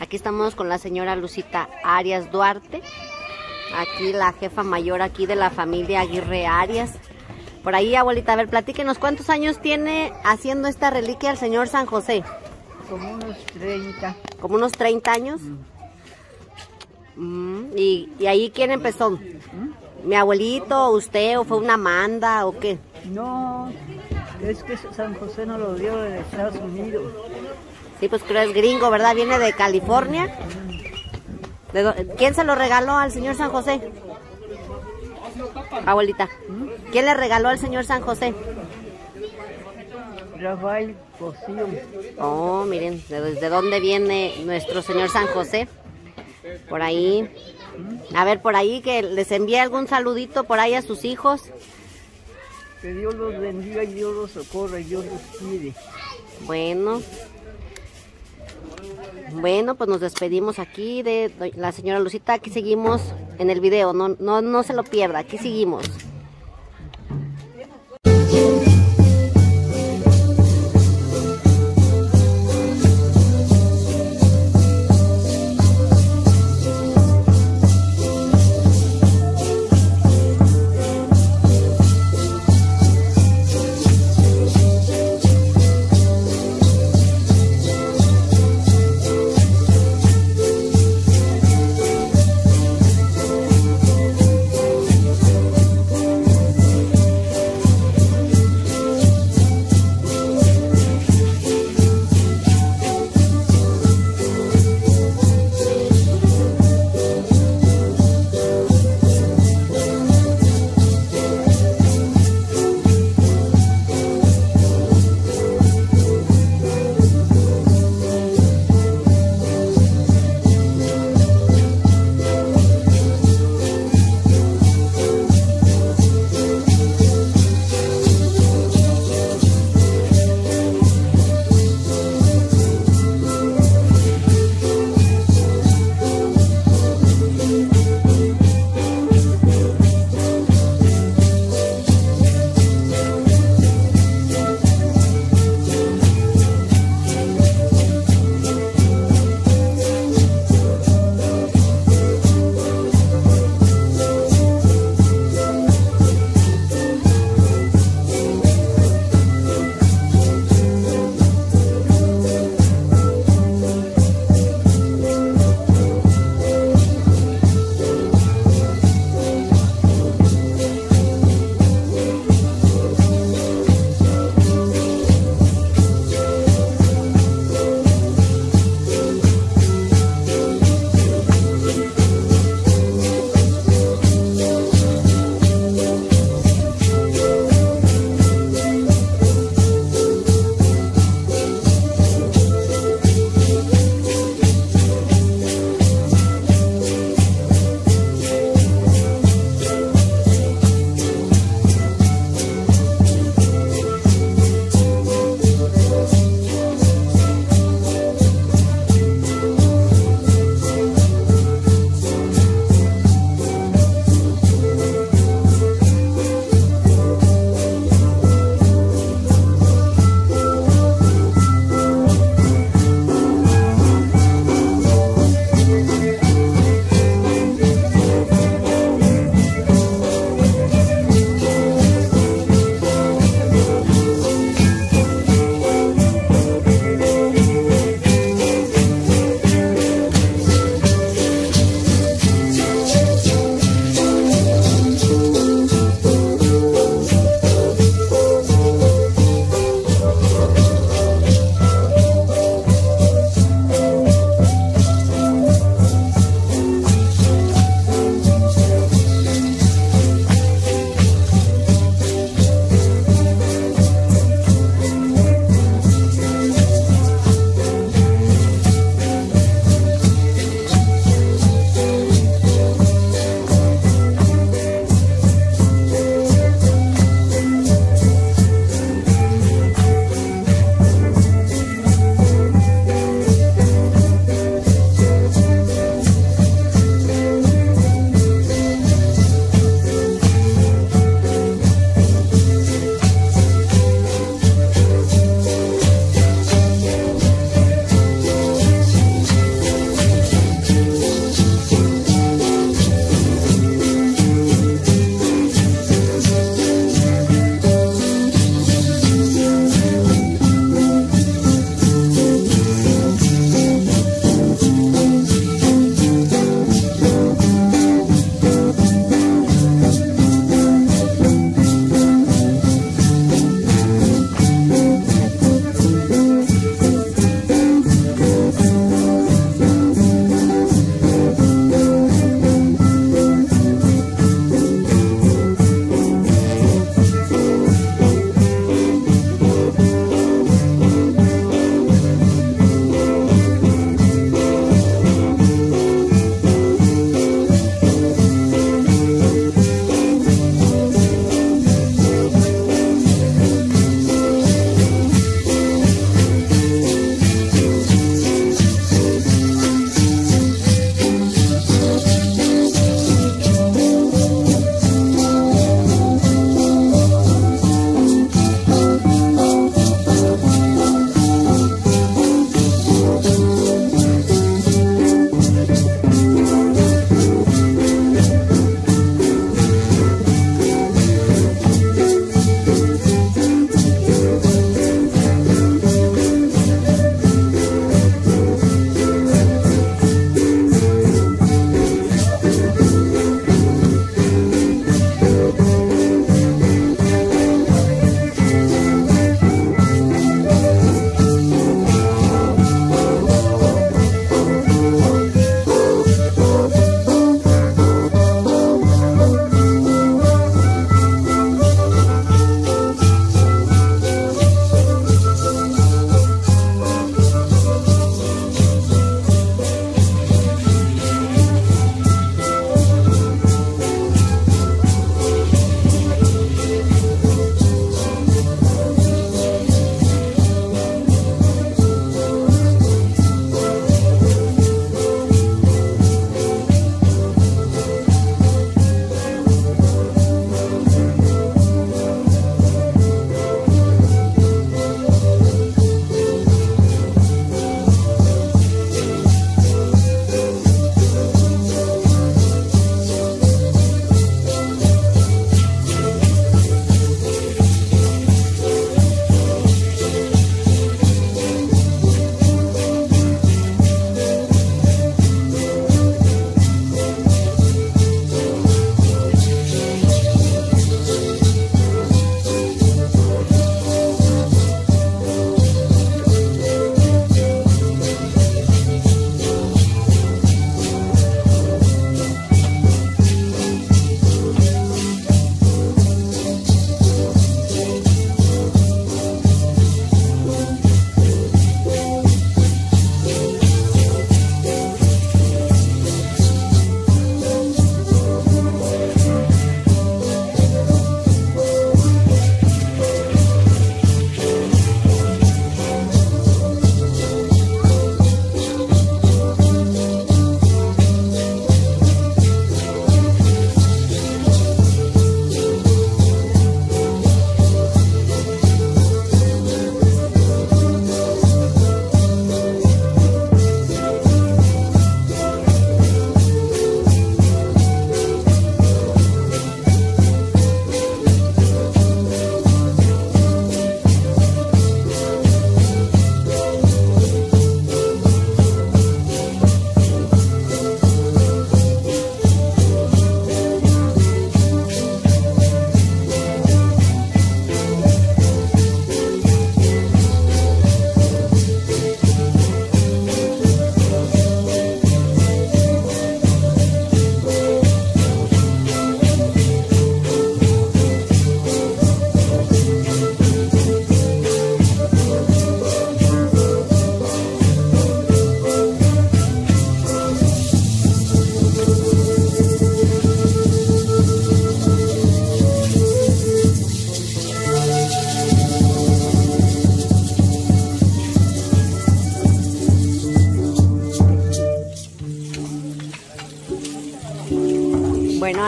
Aquí estamos con la señora Lucita Arias Duarte. Aquí la jefa mayor aquí de la familia Aguirre Arias. Por ahí, abuelita, a ver, platíquenos cuántos años tiene haciendo esta reliquia el señor San José. Como unos 30. Como unos 30 años. Mm, ¿y, ¿Y ahí quién empezó? ¿Mi abuelito, usted, o fue una manda, o qué? No, es que San José no lo dio de Estados Unidos. Sí, pues creo es gringo, ¿verdad? Viene de California. ¿De dó- ¿Quién se lo regaló al señor San José? Abuelita. ¿Quién le regaló al señor San José? Rafael Cosío. Oh, miren, ¿de- ¿desde dónde viene nuestro señor San José? Por ahí. A ver, por ahí que les envíe algún saludito por ahí a sus hijos. Que Dios los bendiga y Dios los socorra y Dios los cuide. Bueno. Bueno, pues nos despedimos aquí de la señora Lucita. Aquí seguimos en el video. No, no, no se lo pierda. Aquí seguimos.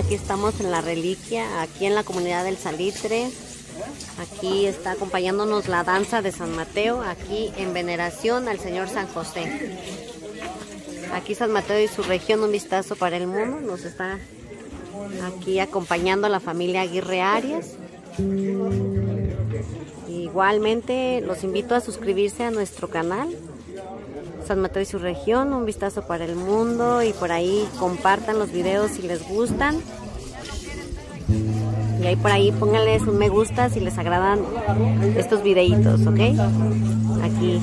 Aquí estamos en la reliquia, aquí en la comunidad del Salitre. Aquí está acompañándonos la danza de San Mateo, aquí en veneración al Señor San José. Aquí San Mateo y su región, un vistazo para el mundo. Nos está aquí acompañando la familia Aguirre Arias. Igualmente los invito a suscribirse a nuestro canal. San Mateo y su región, un vistazo para el mundo y por ahí compartan los videos si les gustan. Y ahí por ahí pónganles un me gusta si les agradan estos videitos, ¿ok? Aquí.